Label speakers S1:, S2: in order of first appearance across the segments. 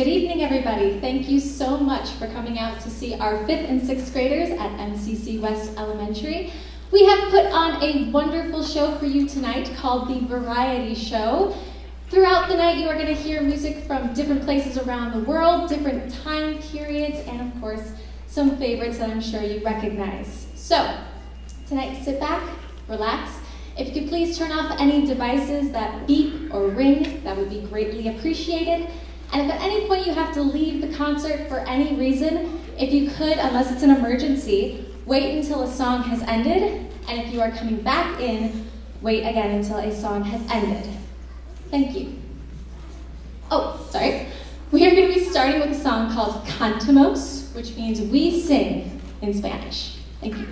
S1: Good evening, everybody. Thank you so much for coming out to see our fifth and sixth graders at MCC West Elementary. We have put on a wonderful show for you tonight called the Variety Show. Throughout the night, you are going to hear music from different places around the world, different time periods, and of course, some favorites that I'm sure you recognize. So, tonight, sit back, relax. If you could please turn off any devices that beep or ring, that would be greatly appreciated. And if at any point you have to leave the concert for any reason, if you could, unless it's an emergency, wait until a song has ended. And if you are coming back in, wait again until a song has ended. Thank you. Oh, sorry. We are going to be starting with a song called Cantamos, which means we sing in Spanish. Thank you.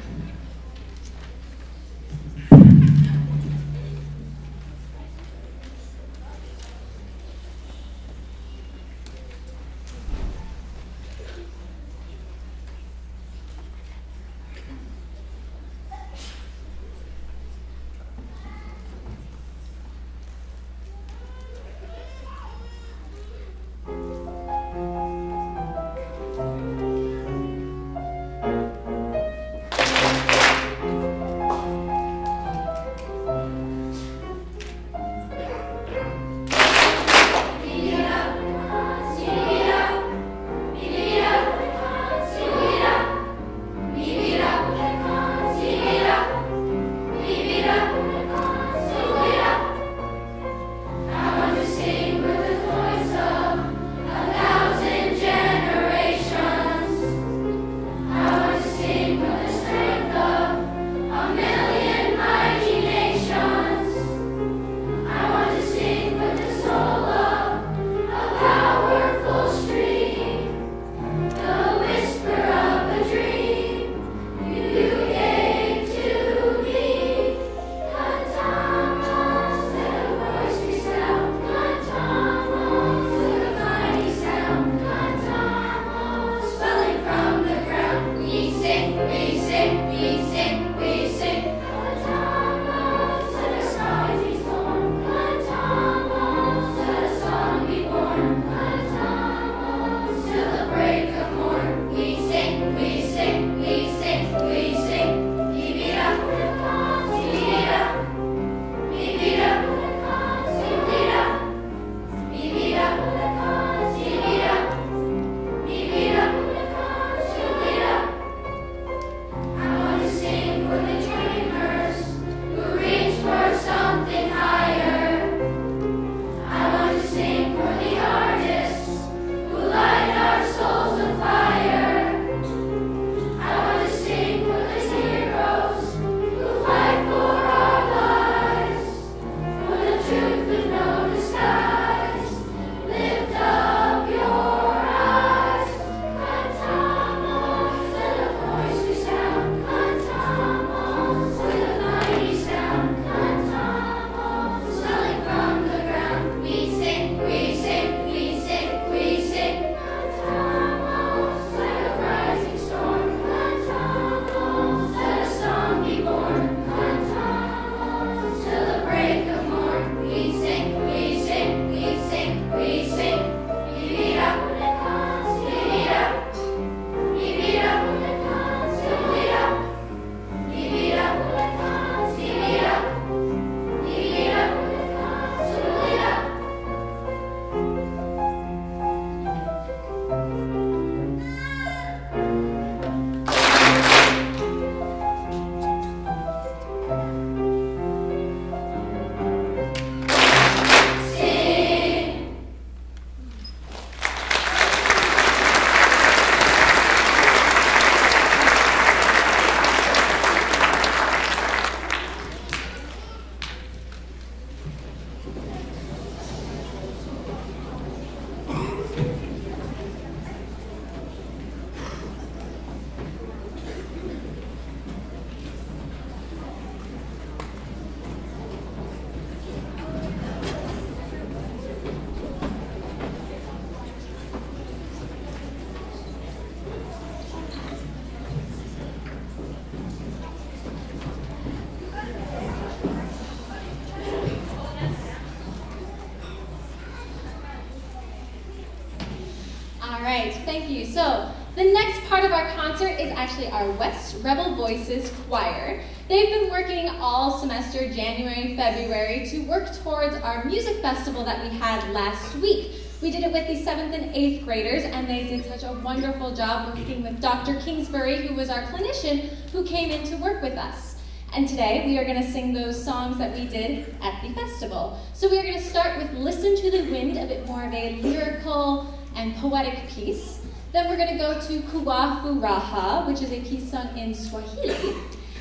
S1: You. So, the next part of our concert is actually our West Rebel Voices Choir. They've been working all semester, January, February, to work towards our music festival that we had last week. We did it with the seventh and eighth graders, and they did such a wonderful job working with Dr. Kingsbury, who was our clinician, who came in to work with us. And today we are going to sing those songs that we did at the festival. So we are going to start with Listen to the Wind, a bit more of a lyrical and poetic piece. Then we're going to go to Kuwa Furaha, which is a piece sung in Swahili.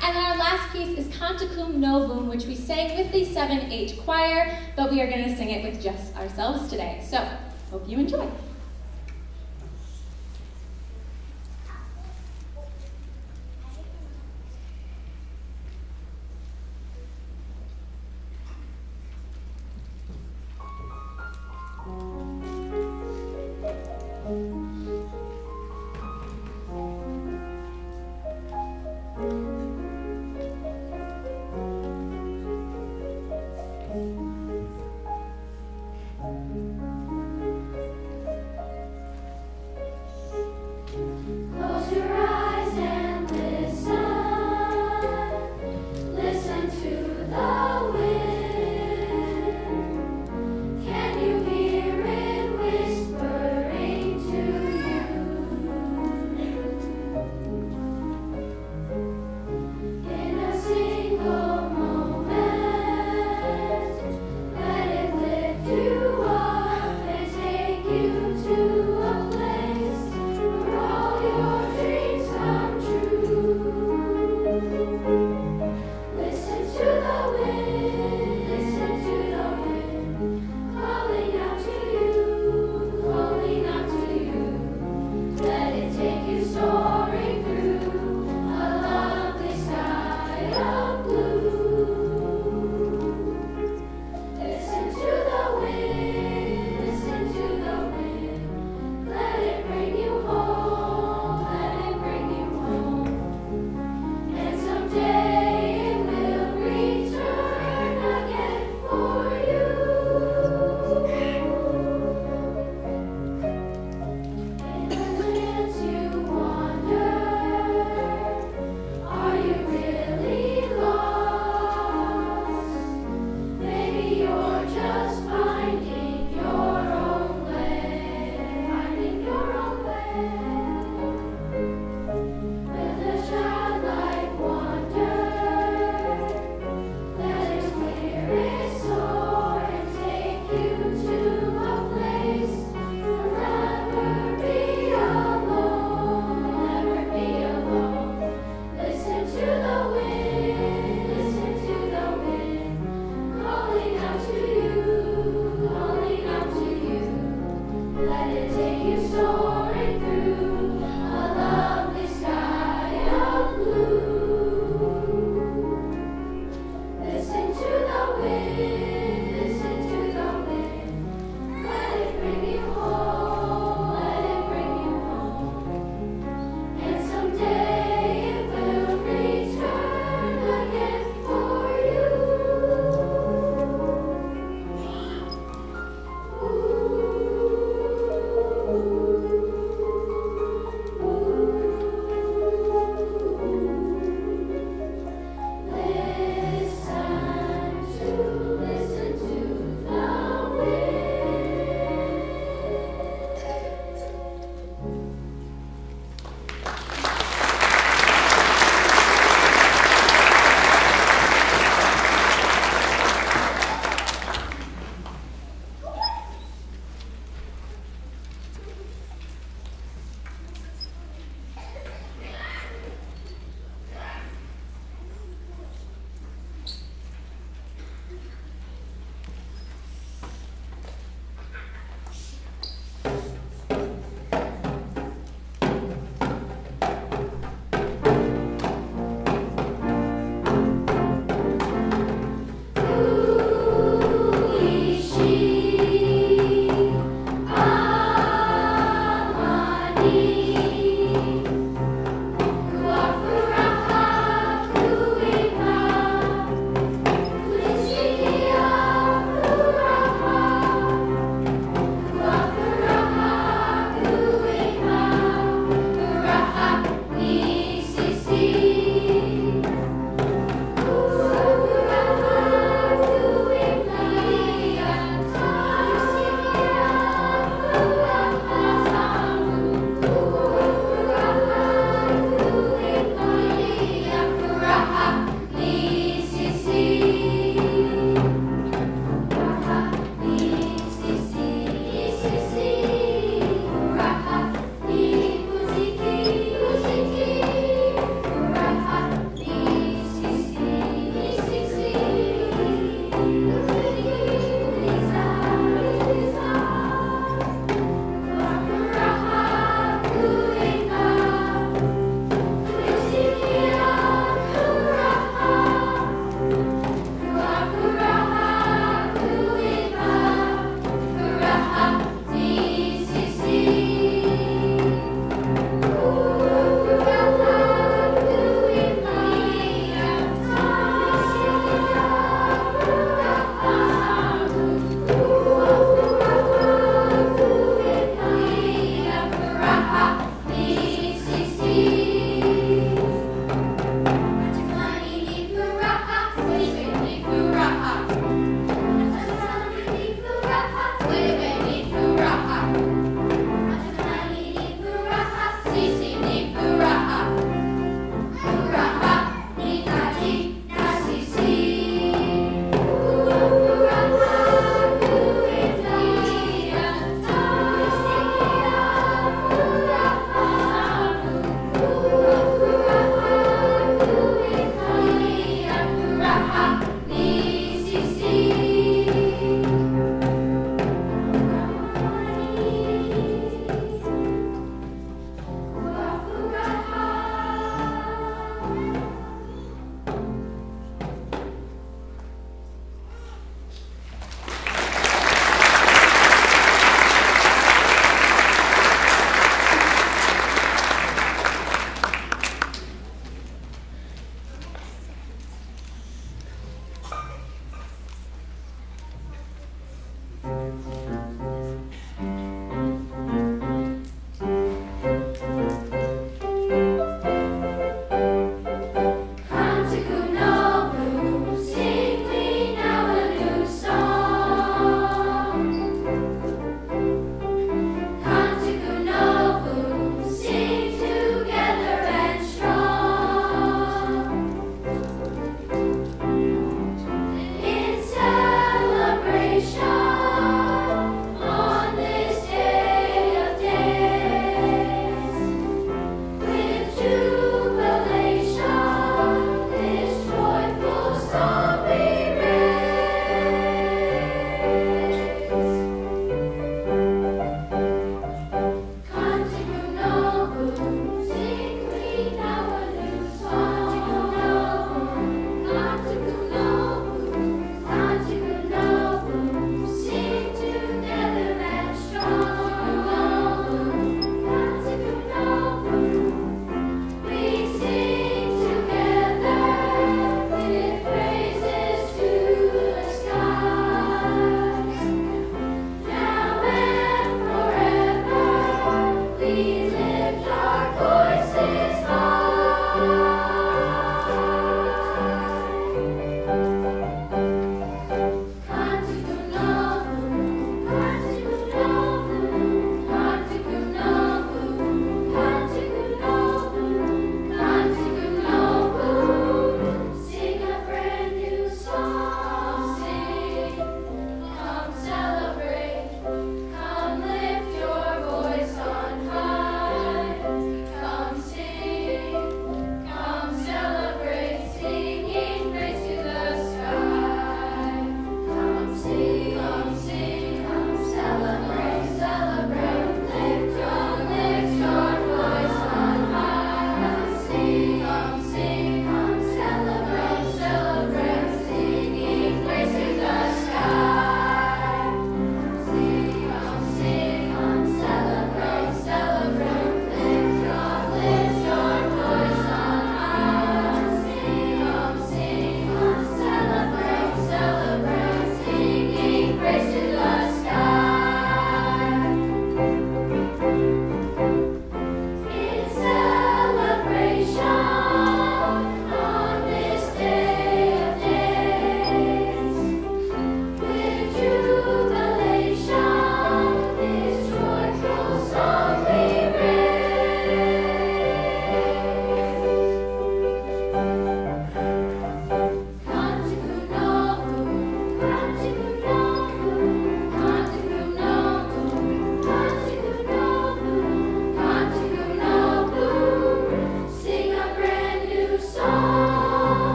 S1: And then our last piece is Canticum Novum, which we sang with the 7-8 choir, but we are going to sing it with just ourselves today. So, hope you enjoy.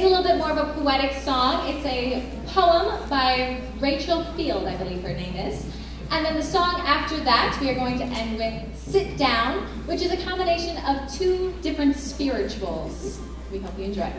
S1: It's a little bit more of a poetic song. It's a poem by Rachel Field, I believe her name is.
S2: And then the song after that,
S1: we are going to end with Sit Down, which is a combination of two different spirituals. We hope you enjoy.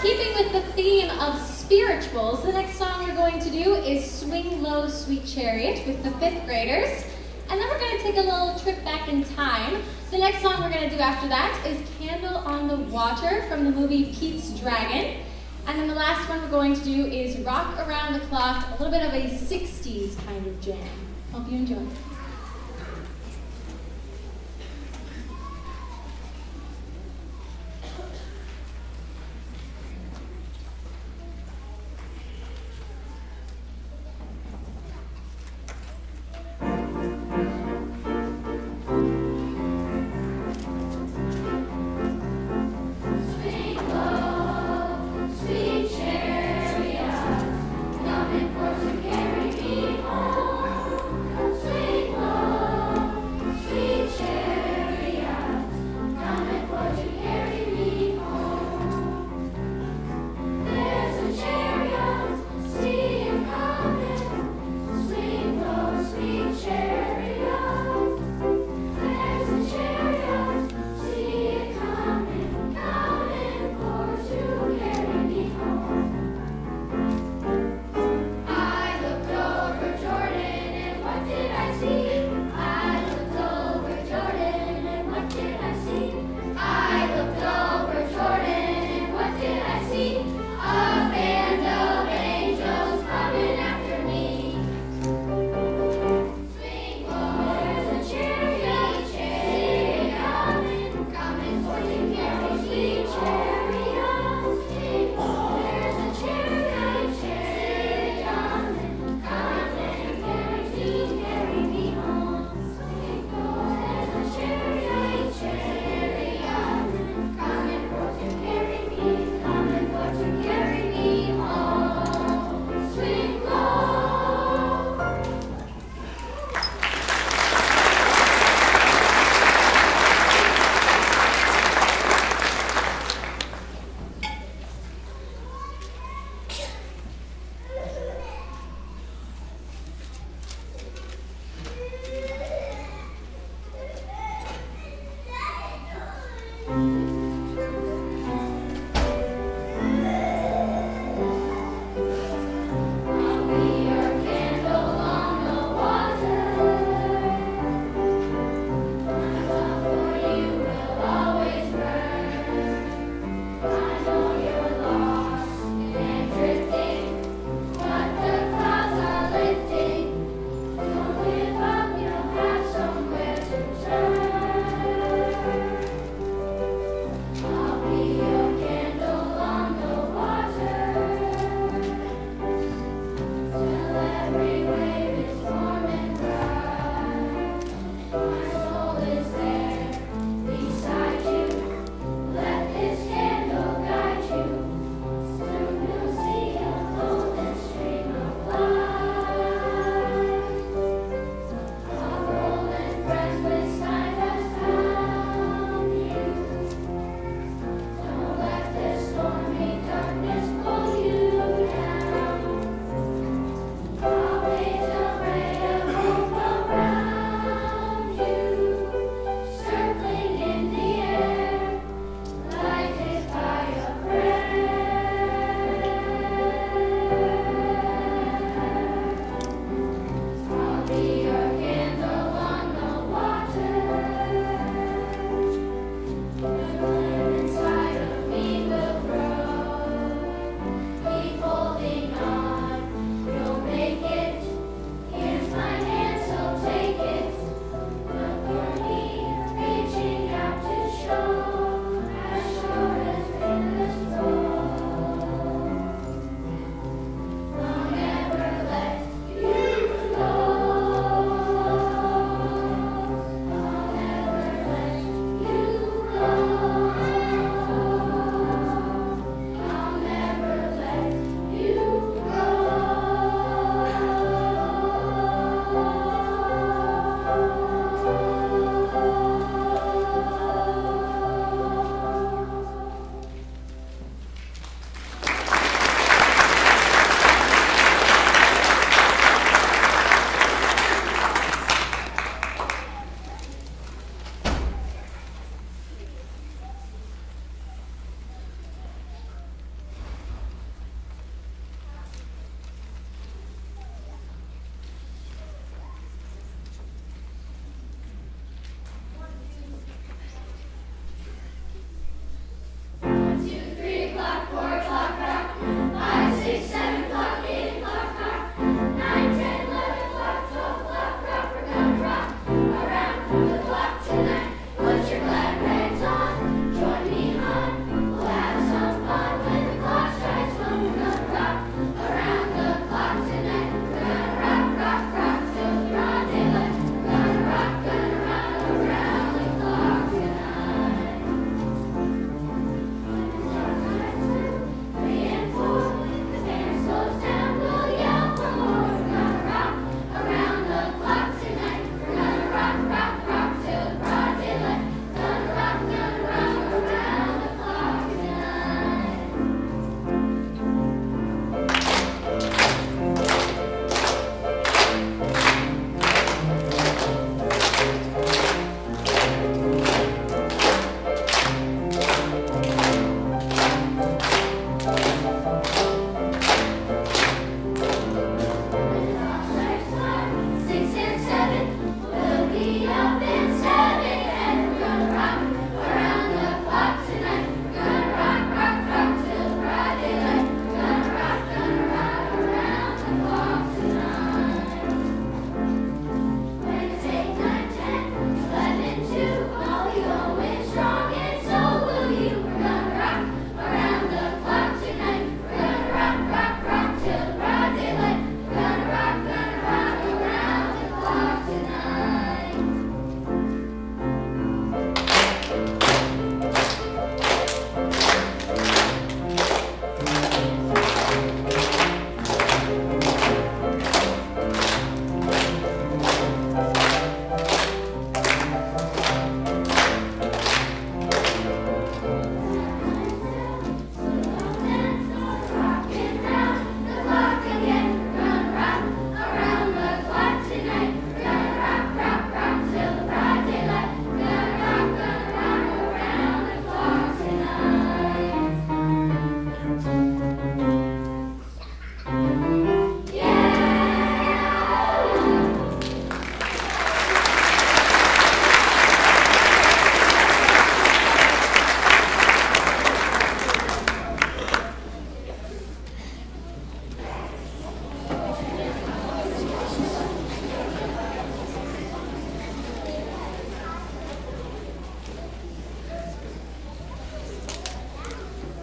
S1: Circles. The theme of spirituals, the next song we're going to do is Swing Low, Sweet Chariot with the fifth graders. And then we're going to take a little trip back in time. The next song we're going to do after that is Candle on the Water from the movie Pete's Dragon. And then the last one we're going to do is Rock Around the Clock, a little bit of a 60s kind of jam. Hope you enjoy.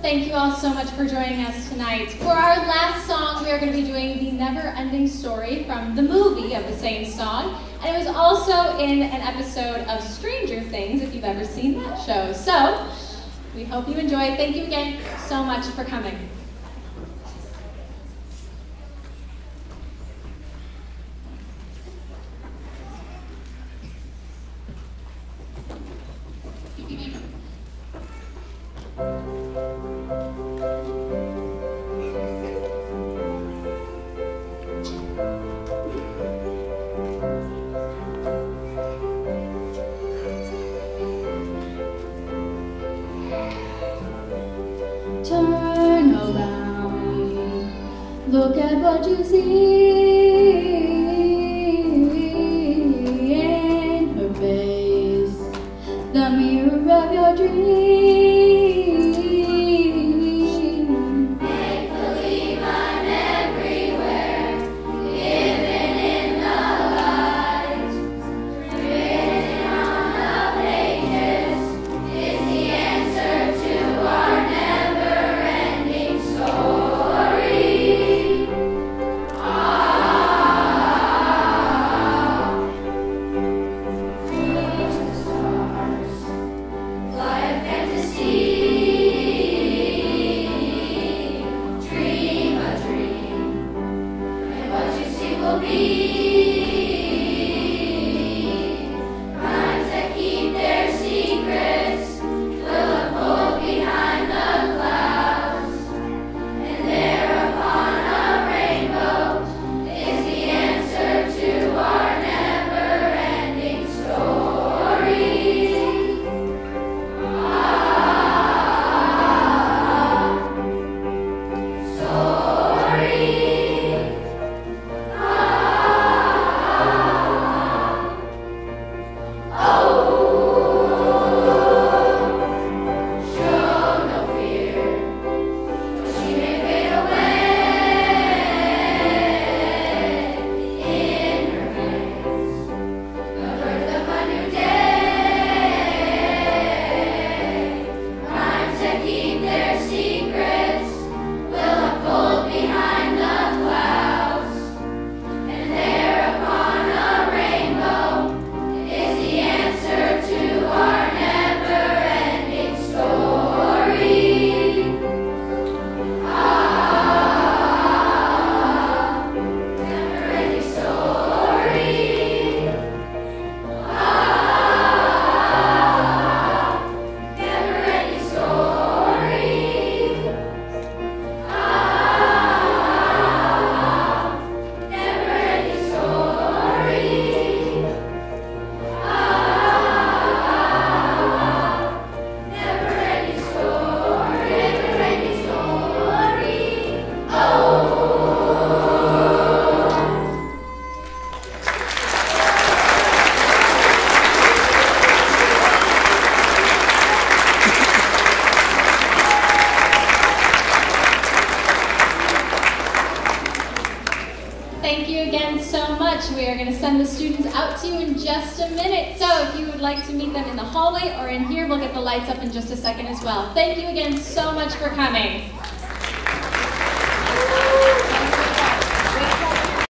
S3: Thank you all so much for joining us tonight. For our last song, we are going to be doing the never ending story from the movie of the same song. And it was also in an episode of Stranger Things, if you've ever seen that show. So we hope you enjoy. Thank you again so much for coming.